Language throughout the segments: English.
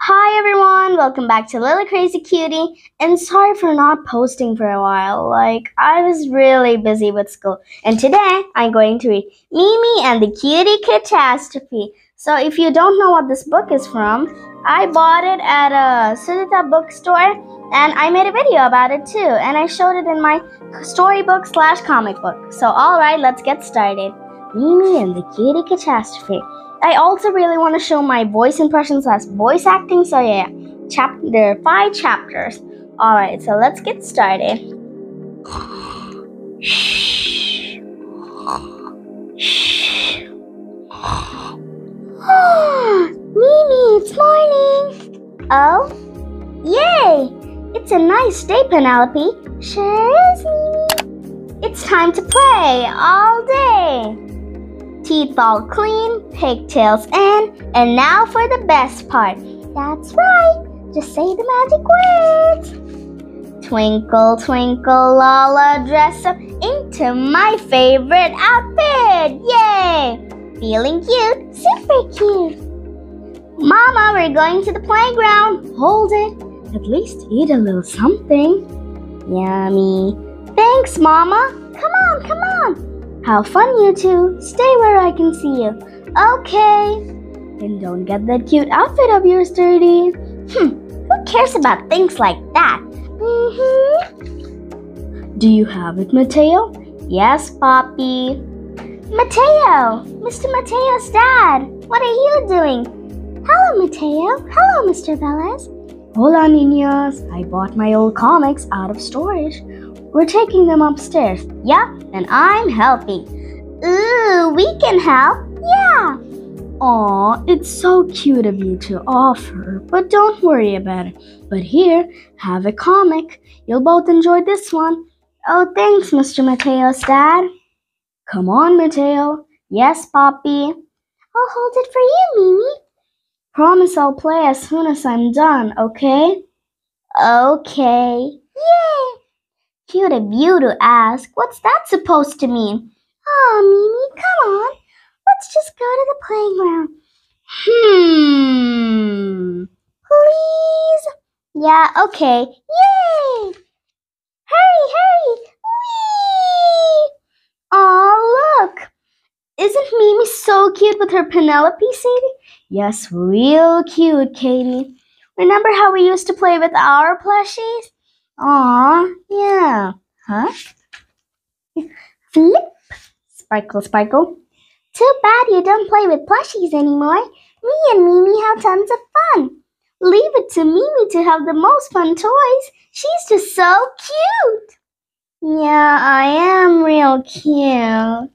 Hi everyone, welcome back to Little Crazy Cutie. And sorry for not posting for a while. Like, I was really busy with school. And today I'm going to read Mimi and the Cutie Catastrophe. So, if you don't know what this book is from, I bought it at a Sudita bookstore and I made a video about it too. And I showed it in my storybook slash comic book. So, alright, let's get started. Mimi and the Cutie Catastrophe. I also really want to show my voice impressions as voice acting. So yeah, chap- there are five chapters. All right, so let's get started. Mimi, it's morning. Oh, yay! It's a nice day, Penelope. Sure is, Mimi. It's time to play all day teeth all clean, pigtails in, and now for the best part. That's right, just say the magic words. Twinkle, twinkle, Lala, dress up into my favorite outfit. Yay! Feeling cute, super cute. Mama, we're going to the playground. Hold it. At least eat a little something. Yummy. Thanks, Mama. Come on, come on. How fun, you two! Stay where I can see you. Okay. And don't get that cute outfit of yours dirty. Hmm, who cares about things like that? Mm-hmm. Do you have it, Mateo? Yes, Poppy. Mateo! Mr. Mateo's dad! What are you doing? Hello, Mateo. Hello, Mr. Velez. Hola, niños. I bought my old comics out of storage. We're taking them upstairs. Yeah, and I'm helping. Ooh, we can help. Yeah. Aw, it's so cute of you to offer, but don't worry about it. But here, have a comic. You'll both enjoy this one. Oh, thanks, Mr. Mateo's dad. Come on, Mateo. Yes, Poppy. I'll hold it for you, Mimi. Promise I'll play as soon as I'm done, okay? Okay. Yay! Cute of you to ask. What's that supposed to mean? Oh, Mimi, come on. Let's just go to the playground. Hmm. Please? Yeah, okay. Yay! Hurry, hurry! Whee! Aw, look! Isn't Mimi so cute with her Penelope, Sadie? Yes, real cute, Katie. Remember how we used to play with our plushies? Aw, yeah. Huh? Flip. Sparkle, sparkle. Too bad you don't play with plushies anymore. Me and Mimi have tons of fun. Leave it to Mimi to have the most fun toys. She's just so cute. Yeah, I am real cute.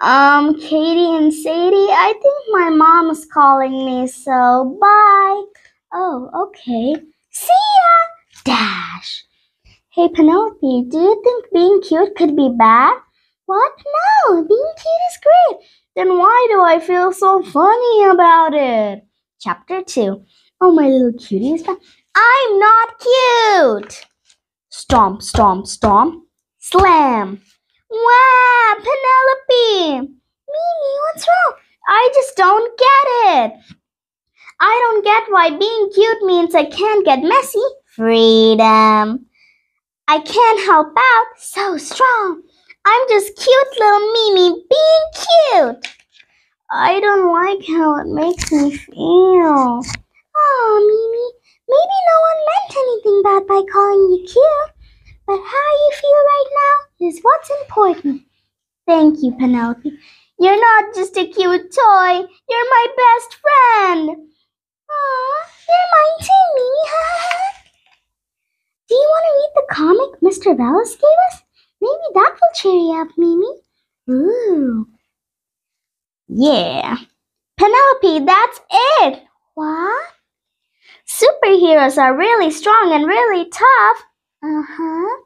Um, Katie and Sadie, I think my mom is calling me, so bye. Oh, okay. See Dash. Hey, Penelope, do you think being cute could be bad? What? No, being cute is great. Then why do I feel so funny about it? Chapter 2. Oh, my little cuties. I'm not cute. Stomp, stomp, stomp. Slam. Wow, Penelope. Mimi, what's wrong? I just don't get it. I don't get why being cute means I can't get messy. Freedom. I can't help out. So strong. I'm just cute little Mimi being cute. I don't like how it makes me feel. Oh, Mimi, maybe no one meant anything bad by calling you cute. But how you feel right now is what's important. Thank you, Penelope. You're not just a cute toy. You're my best friend. Aw, you're mine too, Mimi. Do you want to read the comic Mr. Velez gave us? Maybe that will cheer you up, Mimi. Ooh. Yeah. Penelope, that's it. What? Superheroes are really strong and really tough. Uh huh.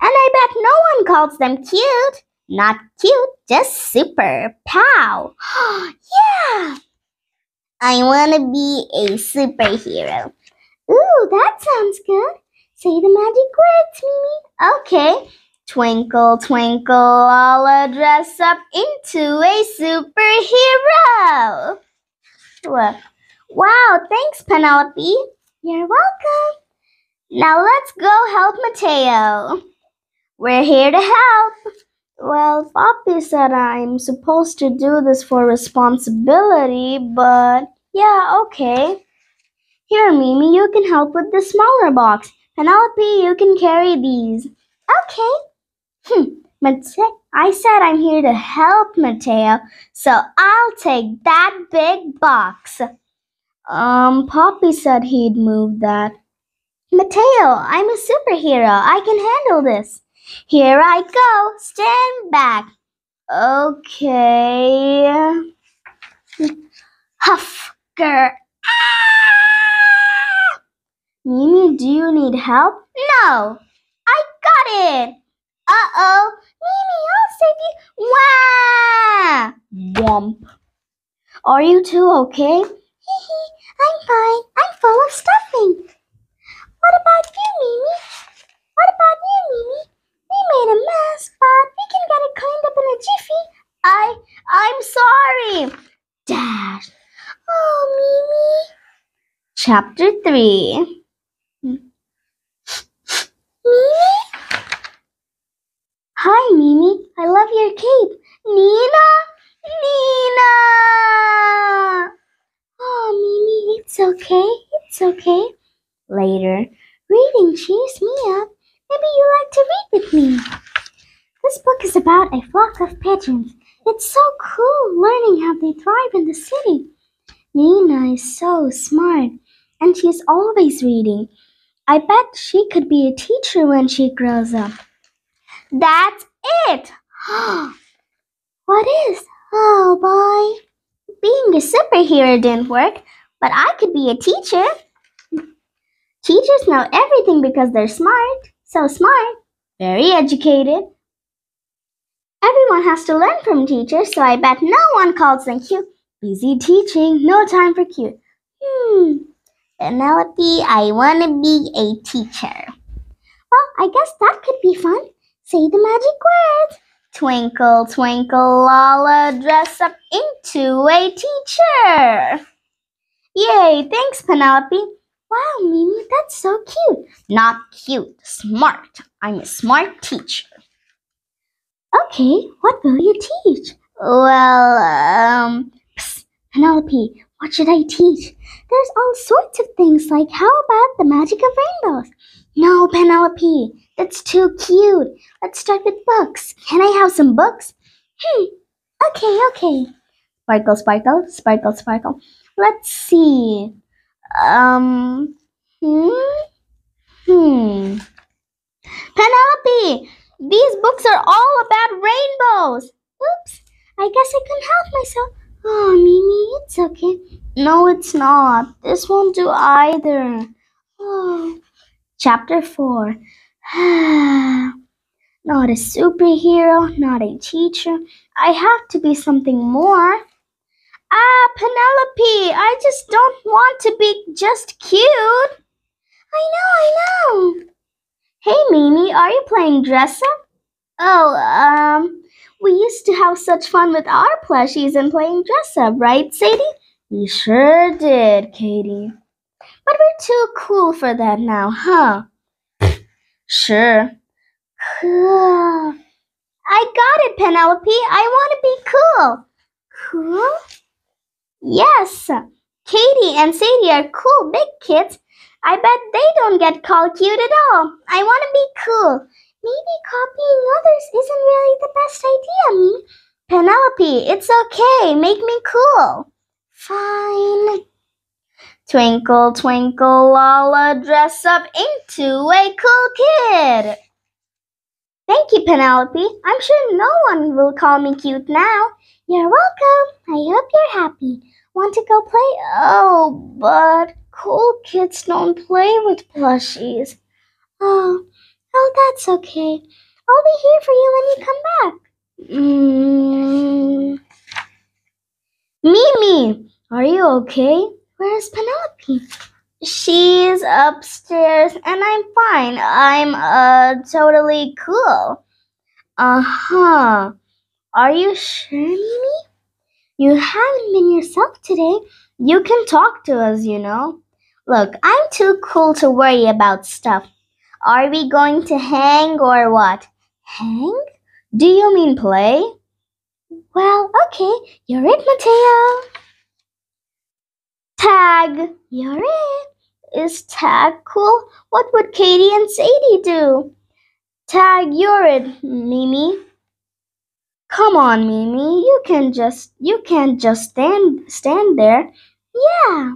And I bet no one calls them cute. Not cute, just super. Pow. yeah. I want to be a superhero. Ooh, that sounds good. Say the magic words, Mimi. Okay. Twinkle, twinkle, I'll dress up into a superhero. Wow, thanks, Penelope. You're welcome. Now let's go help Mateo. We're here to help. Well, Poppy said I'm supposed to do this for responsibility, but yeah, okay. Here, Mimi, you can help with the smaller box. Penelope, you can carry these. Okay. Hmm, Mate- I said I'm here to help Mateo, so I'll take that big box. Um, Poppy said he'd move that. Mateo, I'm a superhero. I can handle this. Here I go. Stand back. Okay. Huff. Ah! Mimi, do you need help? No. I got it. Uh-oh. Mimi, I'll save you. Wah! Womp. Are you two okay? Hee hee, I'm fine. I'm full of stuffing. What about you, Mimi? What about you, Mimi? We made a mess, but we can get it cleaned up in a jiffy. I, I'm sorry. Dash. Oh, Mimi. Chapter 3 Mimi? Hi, Your cape. Nina? Nina! Oh, Mimi, it's okay. It's okay. Later, reading cheers me up. Maybe you like to read with me. This book is about a flock of pigeons. It's so cool learning how they thrive in the city. Nina is so smart, and she's always reading. I bet she could be a teacher when she grows up. That's it! what is? Oh boy. Being a superhero didn't work, but I could be a teacher. Teachers know everything because they're smart. So smart. Very educated. Everyone has to learn from teachers, so I bet no one calls them cute. Busy teaching, no time for cute. Hmm. Penelope, I want to be a teacher. Well, I guess that could be fun. Say the magic words. Twinkle, twinkle, Lala, dress up into a teacher. Yay, thanks, Penelope. Wow, Mimi, that's so cute. Not cute, smart. I'm a smart teacher. Okay, what will you teach? Well, um, psst, Penelope, what should I teach? There's all sorts of things like how about the magic of rainbows? No, Penelope, that's too cute. Let's start with books. Can I have some books? Hmm, okay, okay. Sparkle, sparkle, sparkle, sparkle. Let's see. Um, hmm, hmm. Penelope, these books are all about rainbows. Oops, I guess I couldn't help myself. Oh, Mimi, it's okay. No, it's not. This won't do either. Oh. Chapter 4 Not a superhero, not a teacher. I have to be something more. Ah, Penelope, I just don't want to be just cute. I know, I know. Hey, Mimi, are you playing dress up? Oh, um, we used to have such fun with our plushies and playing dress up, right, Sadie? We sure did, Katie. But we're too cool for that now, huh? sure. Cool. I got it, Penelope. I want to be cool. Cool? Yes. Katie and Sadie are cool big kids. I bet they don't get called cute at all. I want to be cool. Maybe copying others isn't really the best idea, me. Penelope, it's okay. Make me cool. Fine. Twinkle, twinkle, Lala, dress up into a cool kid. Thank you, Penelope. I'm sure no one will call me cute now. You're welcome. I hope you're happy. Want to go play? Oh, but cool kids don't play with plushies. Oh, oh, that's okay. I'll be here for you when you come back. Mm. Mimi, are you okay? Where's Penelope? She's upstairs and I'm fine. I'm uh totally cool. Uh huh. Are you sure, Mimi? You haven't been yourself today. You can talk to us, you know. Look, I'm too cool to worry about stuff. Are we going to hang or what? Hang? Do you mean play? Well, okay. You're it, Mateo. Tag. You're it. Is tag cool? What would Katie and Sadie do? Tag, you're it, Mimi. Come on, Mimi. You can just you can't just stand stand there. Yeah.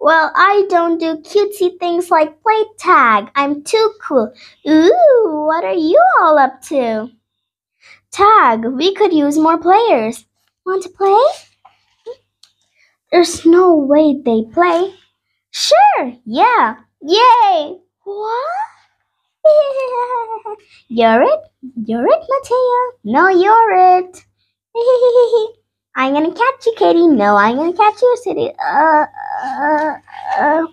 Well, I don't do cutesy things like play tag. I'm too cool. Ooh, what are you all up to? Tag, we could use more players. Want to play? There's no way they play. Sure, yeah. Yay! What? you're it? You're it, Mateo. No, you're it. I'm gonna catch you, Katie. No, I'm gonna catch you, Sadie. Uh, uh, uh,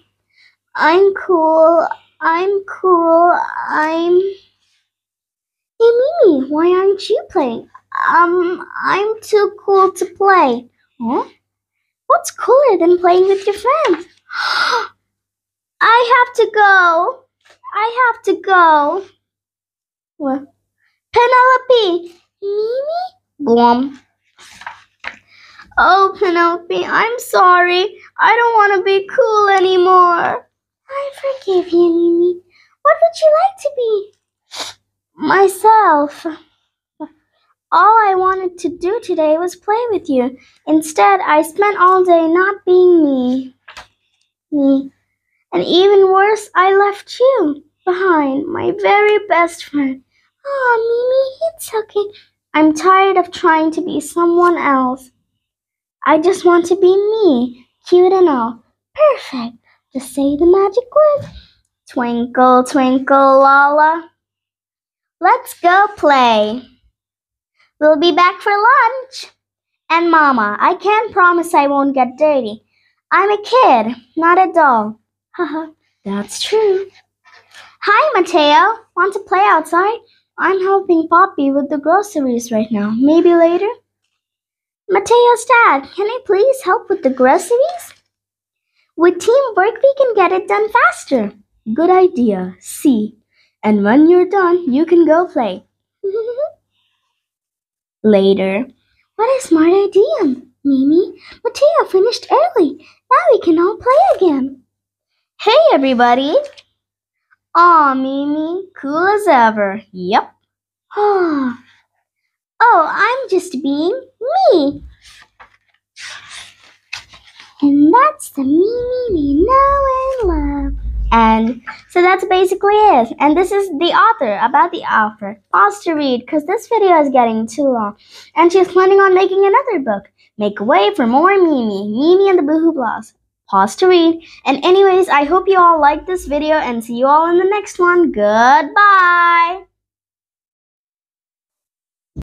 I'm cool. I'm cool. I'm. Hey, Mimi, why aren't you playing? Um, I'm too cool to play. Huh? What's cooler than playing with your friends? I have to go. I have to go. What? Penelope! Mimi? Glum. Oh, Penelope, I'm sorry. I don't want to be cool anymore. I forgive you, Mimi. What would you like to be? Myself. All I wanted to do today was play with you. Instead, I spent all day not being me. Me. And even worse, I left you behind, my very best friend. Ah, oh, Mimi, it's okay. I'm tired of trying to be someone else. I just want to be me, cute and all. Perfect. Just say the magic word. Twinkle, twinkle, Lala. Let's go play. We'll be back for lunch. And Mama, I can't promise I won't get dirty. I'm a kid, not a doll. Haha, that's true. Hi, Mateo. Want to play outside? I'm helping Poppy with the groceries right now. Maybe later? Mateo's dad, can I please help with the groceries? With teamwork, we can get it done faster. Good idea. See. And when you're done, you can go play. Later. What a smart idea, Mimi. Mateo finished early. Now we can all play again. Hey, everybody. Aw, Mimi, cool as ever. Yep. Ah. Oh, I'm just being me. And that's the Mimi we know and love. And so that's basically it. And this is the author, about the author. Pause to read, because this video is getting too long. And she's planning on making another book. Make way for more Mimi, Mimi and the Boohoo Blahs. Pause to read. And anyways, I hope you all liked this video and see you all in the next one. Goodbye!